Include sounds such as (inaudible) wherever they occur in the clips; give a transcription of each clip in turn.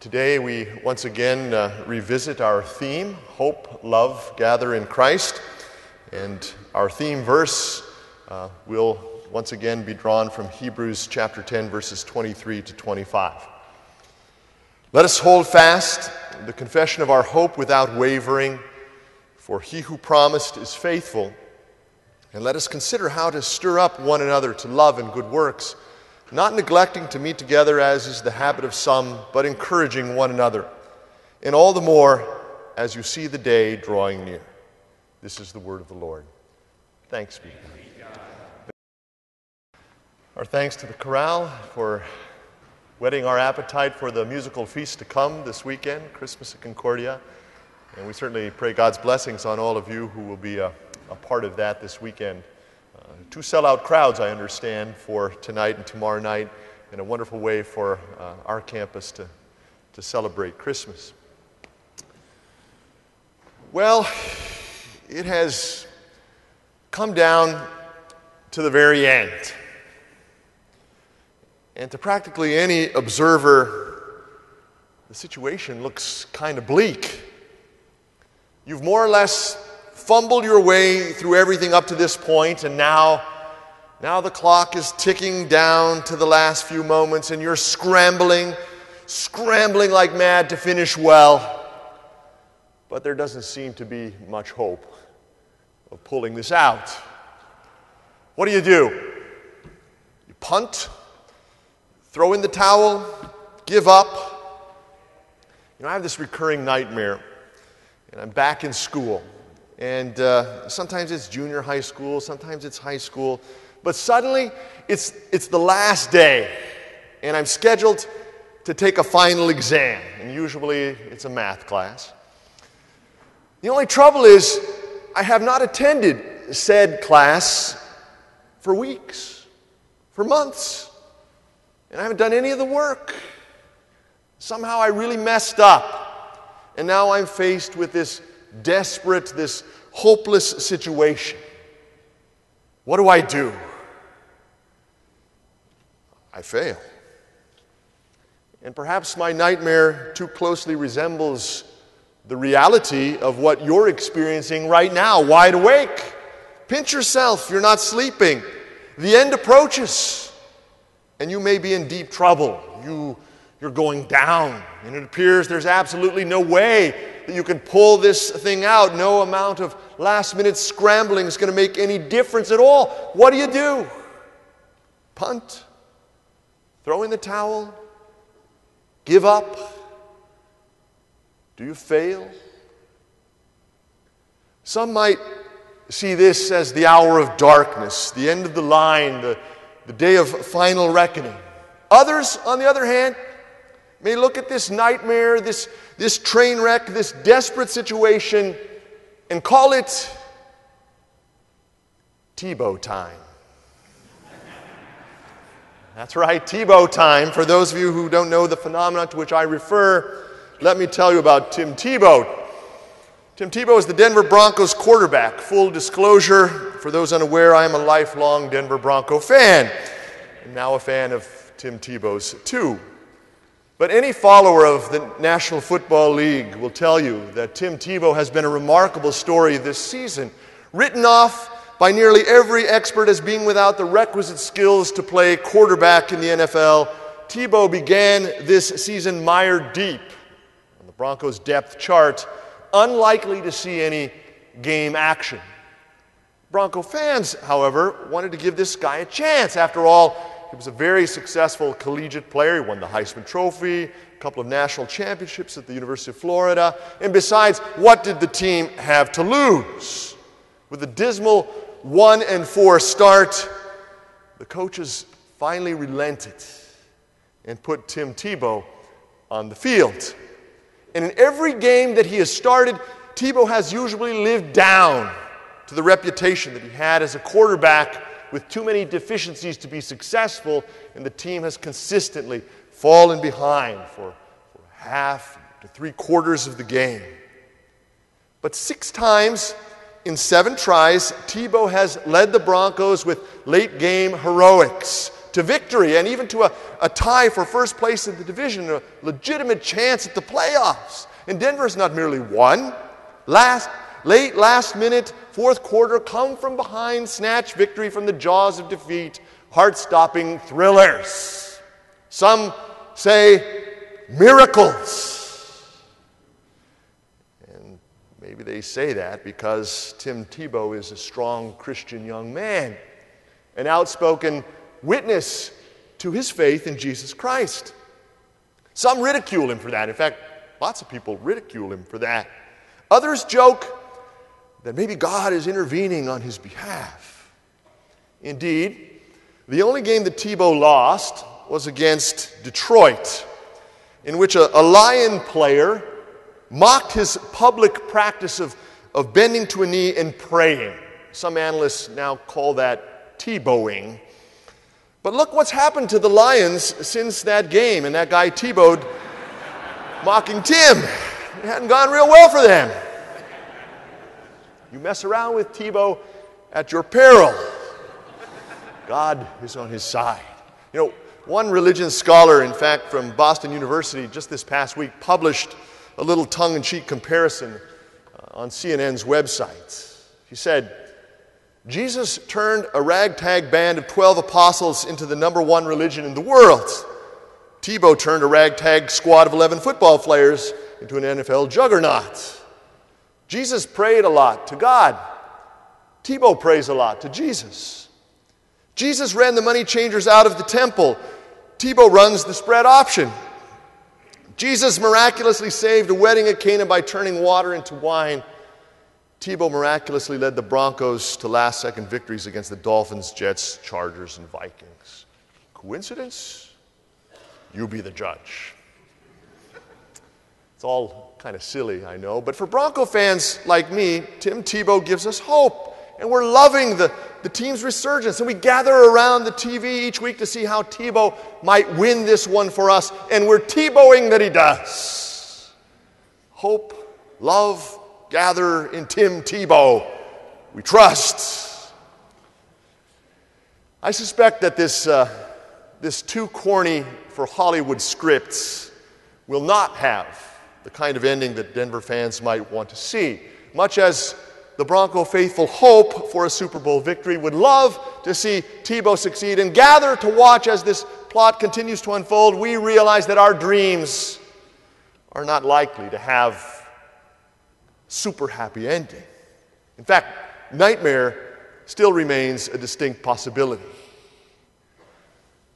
Today, we once again uh, revisit our theme Hope, Love, Gather in Christ. And our theme verse uh, will once again be drawn from Hebrews chapter 10, verses 23 to 25. Let us hold fast the confession of our hope without wavering, for he who promised is faithful. And let us consider how to stir up one another to love and good works not neglecting to meet together as is the habit of some, but encouraging one another, and all the more as you see the day drawing near. This is the word of the Lord. Thanks be to God. Our thanks to the chorale for whetting our appetite for the musical feast to come this weekend, Christmas at Concordia. And we certainly pray God's blessings on all of you who will be a, a part of that this weekend two sellout crowds, I understand, for tonight and tomorrow night, and a wonderful way for uh, our campus to, to celebrate Christmas. Well, it has come down to the very end. And to practically any observer, the situation looks kind of bleak. You've more or less fumbled your way through everything up to this point, and now, now the clock is ticking down to the last few moments, and you're scrambling, scrambling like mad to finish well. But there doesn't seem to be much hope of pulling this out. What do you do? You punt, throw in the towel, give up. You know, I have this recurring nightmare, and I'm back in school. And uh, sometimes it's junior high school, sometimes it's high school. But suddenly, it's, it's the last day, and I'm scheduled to take a final exam. And usually, it's a math class. The only trouble is, I have not attended said class for weeks, for months, and I haven't done any of the work. Somehow I really messed up, and now I'm faced with this desperate, this hopeless situation. What do I do? I fail. And perhaps my nightmare too closely resembles the reality of what you're experiencing right now, wide awake. Pinch yourself, you're not sleeping. The end approaches, and you may be in deep trouble. You, you're going down, and it appears there's absolutely no way that you can pull this thing out. No amount of last minute scrambling is going to make any difference at all. What do you do? Punt? Throw in the towel? Give up? Do you fail? Some might see this as the hour of darkness, the end of the line, the, the day of final reckoning. Others, on the other hand, may look at this nightmare, this, this train wreck, this desperate situation, and call it Tebow time. That's right, Tebow time. For those of you who don't know the phenomenon to which I refer, let me tell you about Tim Tebow. Tim Tebow is the Denver Broncos quarterback. Full disclosure, for those unaware, I am a lifelong Denver Bronco fan, and now a fan of Tim Tebow's too. But any follower of the National Football League will tell you that Tim Tebow has been a remarkable story this season, written off by nearly every expert as being without the requisite skills to play quarterback in the NFL. Tebow began this season mired deep on the Broncos' depth chart, unlikely to see any game action. Bronco fans, however, wanted to give this guy a chance. After all, he was a very successful collegiate player. He won the Heisman Trophy, a couple of national championships at the University of Florida. And besides, what did the team have to lose? With a dismal 1 and 4 start, the coaches finally relented and put Tim Tebow on the field. And in every game that he has started, Tebow has usually lived down to the reputation that he had as a quarterback with too many deficiencies to be successful, and the team has consistently fallen behind for, for half to three quarters of the game. But six times in seven tries, Tebow has led the Broncos with late game heroics to victory and even to a, a tie for first place in the division, a legitimate chance at the playoffs. And Denver's not merely won, last, late last minute, fourth quarter, come from behind, snatch victory from the jaws of defeat, heart stopping thrillers. Some say miracles. And maybe they say that because Tim Tebow is a strong Christian young man, an outspoken witness to his faith in Jesus Christ. Some ridicule him for that. In fact, lots of people ridicule him for that. Others joke that maybe God is intervening on his behalf. Indeed, the only game that Tebow lost was against Detroit, in which a, a Lion player mocked his public practice of, of bending to a knee and praying. Some analysts now call that Tebowing. But look what's happened to the Lions since that game and that guy Tebowed (laughs) mocking Tim. It hadn't gone real well for them. You mess around with Tebow at your peril. God is on his side. You know, one religion scholar, in fact, from Boston University, just this past week, published a little tongue in cheek comparison uh, on CNN's website. He said, Jesus turned a ragtag band of 12 apostles into the number one religion in the world. Tebow turned a ragtag squad of 11 football players into an NFL juggernaut. Jesus prayed a lot to God. Tebow prays a lot to Jesus. Jesus ran the money changers out of the temple. Tebow runs the spread option. Jesus miraculously saved a wedding at Cana by turning water into wine. Tebow miraculously led the Broncos to last second victories against the Dolphins, Jets, Chargers, and Vikings. Coincidence? You be the judge. It's all kind of silly, I know, but for Bronco fans like me, Tim Tebow gives us hope. And we're loving the, the team's resurgence. And we gather around the TV each week to see how Tebow might win this one for us. And we're Tebowing that he does. Hope, love, gather in Tim Tebow. We trust. I suspect that this, uh, this too corny for Hollywood scripts will not have the kind of ending that Denver fans might want to see. Much as the Bronco faithful hope for a Super Bowl victory, would love to see Tebow succeed and gather to watch as this plot continues to unfold, we realize that our dreams are not likely to have super happy ending. In fact, nightmare still remains a distinct possibility.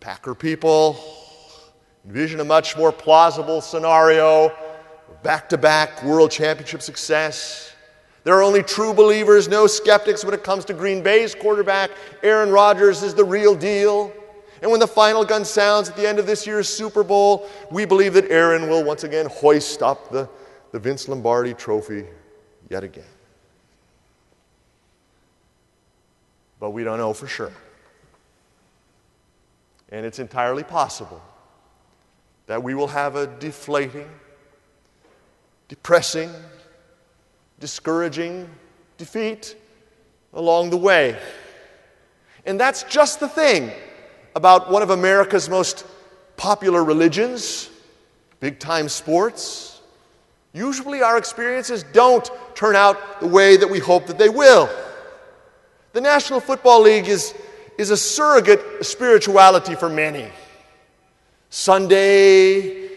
Packer people envision a much more plausible scenario back to back world championship success. There are only true believers, no skeptics when it comes to Green Bay's quarterback. Aaron Rodgers is the real deal. And when the final gun sounds at the end of this year's Super Bowl, we believe that Aaron will once again hoist up the, the Vince Lombardi trophy yet again. But we don't know for sure. And it's entirely possible that we will have a deflating, depressing, discouraging defeat along the way. And that's just the thing about one of America's most popular religions, big time sports Usually, our experiences don't turn out the way that we hope that they will. The National Football League is, is a surrogate spirituality for many. Sunday,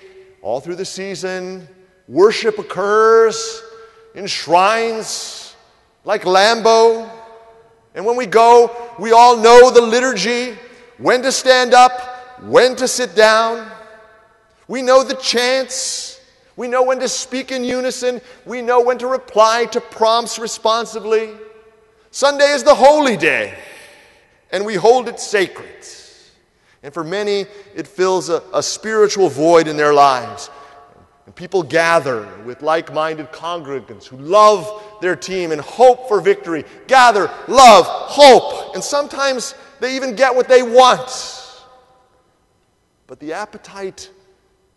all through the season, worship occurs in shrines like Lambeau. And when we go, we all know the liturgy when to stand up, when to sit down. We know the chants. We know when to speak in unison. We know when to reply to prompts responsively. Sunday is the holy day, and we hold it sacred. And for many, it fills a, a spiritual void in their lives. And people gather with like minded congregants who love their team and hope for victory. Gather, love, hope, and sometimes they even get what they want. But the appetite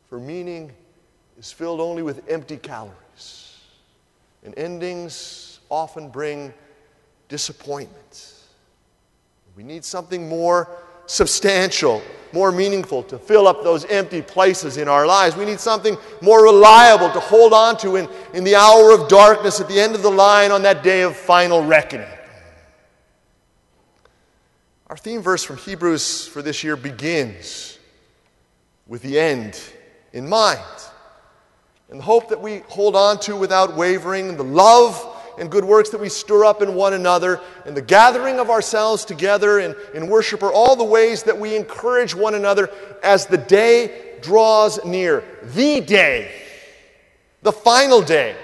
for meaning is filled only with empty calories. And endings often bring disappointment. We need something more substantial, more meaningful to fill up those empty places in our lives. We need something more reliable to hold on to in, in the hour of darkness at the end of the line on that day of final reckoning. Our theme verse from Hebrews for this year begins with the end in mind. And the hope that we hold on to without wavering, the love and good works that we stir up in one another, and the gathering of ourselves together in, in worship are all the ways that we encourage one another as the day draws near. The day, the final day,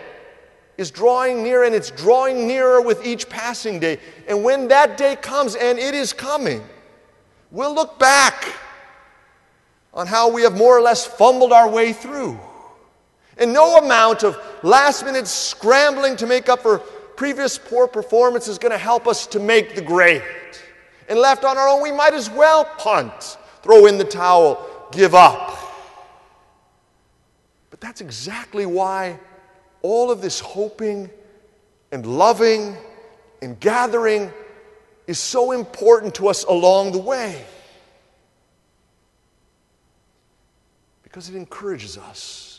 is drawing near, and it's drawing nearer with each passing day. And when that day comes, and it is coming, we'll look back on how we have more or less fumbled our way through. And no amount of last minute scrambling to make up for previous poor performance is going to help us to make the grade. And left on our own, we might as well punt, throw in the towel, give up. But that's exactly why all of this hoping and loving and gathering is so important to us along the way. Because it encourages us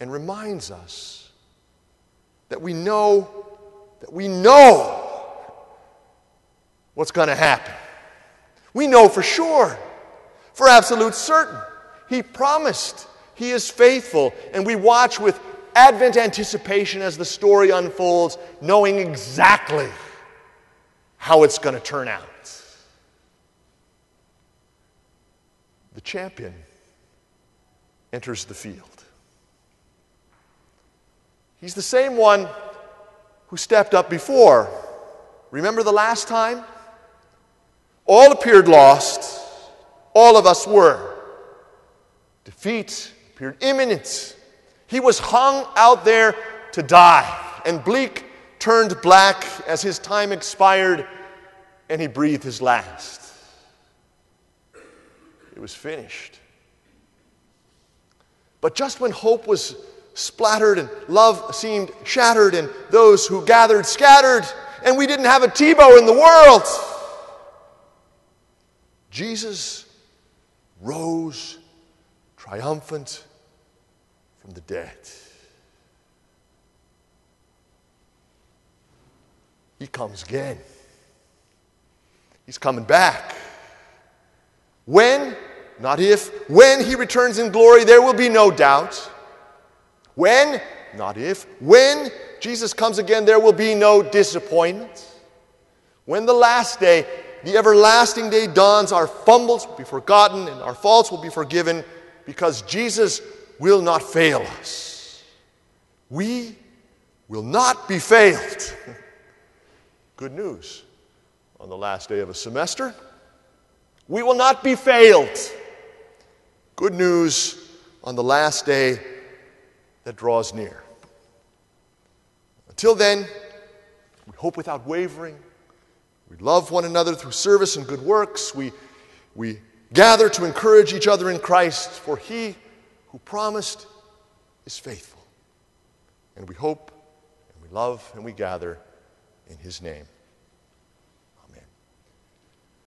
and reminds us that we know that we know what's going to happen. We know for sure, for absolute certain. He promised, He is faithful, and we watch with Advent anticipation as the story unfolds, knowing exactly how it's going to turn out. The champion enters the field. He's the same one who stepped up before. Remember the last time? All appeared lost. All of us were. Defeat appeared imminent. He was hung out there to die. And bleak turned black as his time expired and he breathed his last. It was finished. But just when hope was splattered and love seemed shattered and those who gathered scattered and we didn't have a Tebow in the world. Jesus rose triumphant from the dead. He comes again. He's coming back. When, not if, when he returns in glory, there will be no doubt. When, not if, when Jesus comes again, there will be no disappointment. When the last day, the everlasting day dawns, our fumbles will be forgotten and our faults will be forgiven because Jesus will not fail us. We will not be failed. (laughs) Good news on the last day of a semester. We will not be failed. Good news on the last day that draws near. Until then, we hope without wavering. We love one another through service and good works. We, we gather to encourage each other in Christ, for he who promised is faithful. And we hope and we love and we gather in his name.